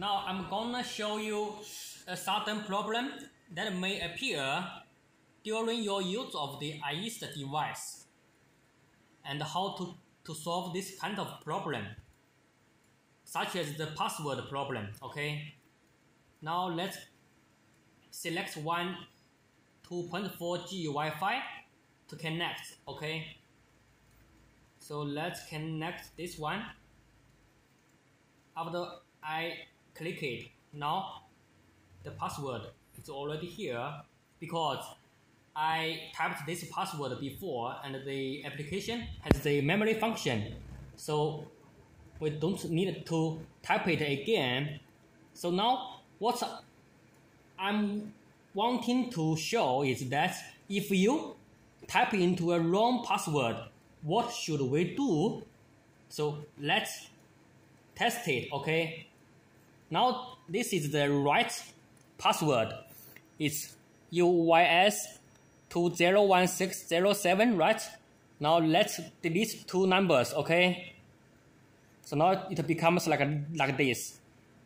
Now I'm gonna show you a certain problem that may appear during your use of the iEAST device and how to, to solve this kind of problem such as the password problem okay? Now let's select one 2.4G Wi-Fi to connect okay? So let's connect this one. After I click it. Now the password is already here because I typed this password before and the application has the memory function. So we don't need to type it again. So now what I'm wanting to show is that if you type into a wrong password what should we do? So let's test it okay now this is the right password. It's UYS 201607 right? Now let's delete two numbers okay? So now it becomes like a, like this.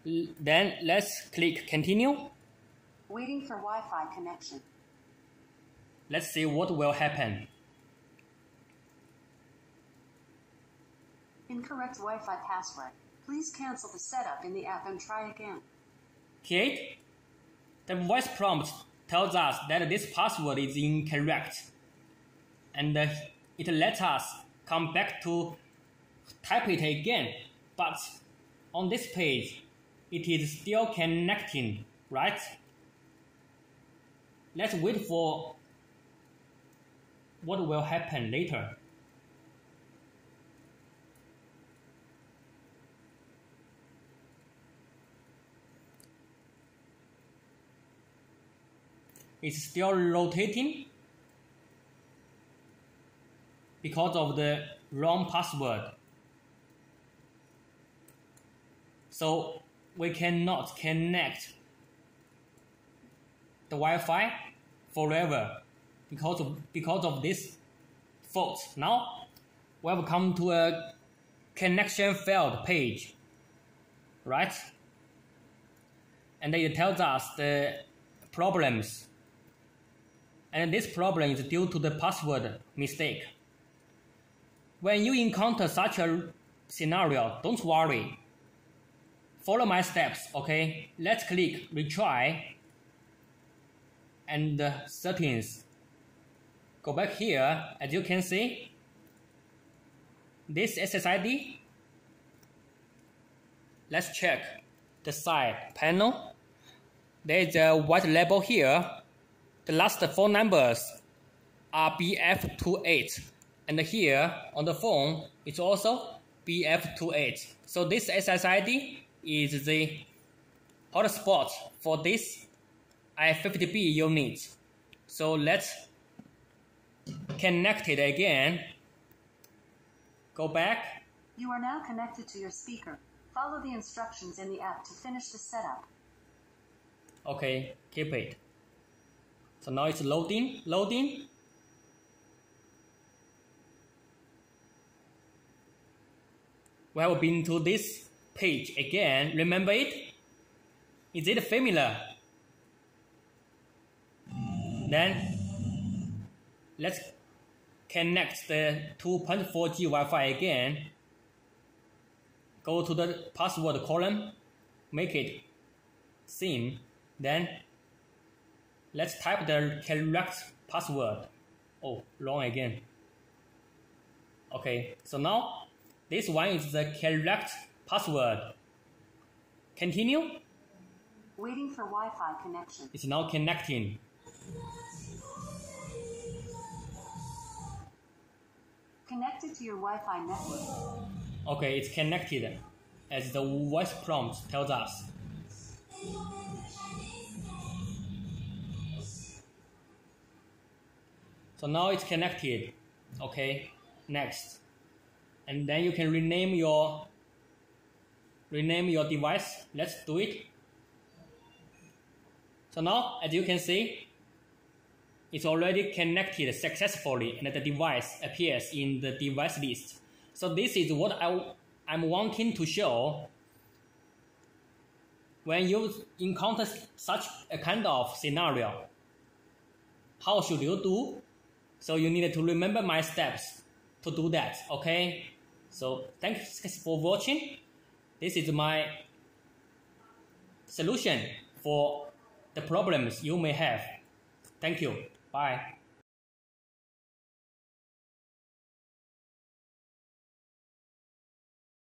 Then let's click continue. Waiting for Wi-Fi connection. let's see what will happen. Incorrect Wi-Fi password. Please cancel the setup in the app and try again. Kate, the voice prompt tells us that this password is incorrect. And it lets us come back to type it again. But on this page, it is still connecting, right? Let's wait for what will happen later. It's still rotating because of the wrong password. So we cannot connect the Wi-Fi forever because of, because of this fault. Now we have come to a connection failed page, right? And it tells us the problems. And this problem is due to the password mistake. When you encounter such a scenario, don't worry. Follow my steps, okay? Let's click retry and settings. Go back here, as you can see, this SSID. Let's check the side panel. There is a white label here. The last four numbers are BF28. And here on the phone, it's also BF28. So this SSID is the hotspot for this I50B unit. So let's connect it again. Go back. You are now connected to your speaker. Follow the instructions in the app to finish the setup. Okay, keep it. So now it's loading, loading. We have been to this page again. Remember it? Is it familiar? Then let's connect the 2.4G Wi-Fi again. Go to the password column, make it same. Then let's type the correct password. Oh, wrong again. Okay, so now this one is the correct password. Continue. Waiting for Wi-Fi connection. It's now connecting. Connected to your Wi-Fi network. Okay, it's connected, as the voice prompt tells us. So now it's connected. Okay, next. And then you can rename your rename your device. Let's do it. So now, as you can see, it's already connected successfully and the device appears in the device list. So this is what I, I'm wanting to show. when you encounter such a kind of scenario, how should you do? So you need to remember my steps to do that, okay? So thanks for watching. This is my solution for the problems you may have. Thank you. Bye.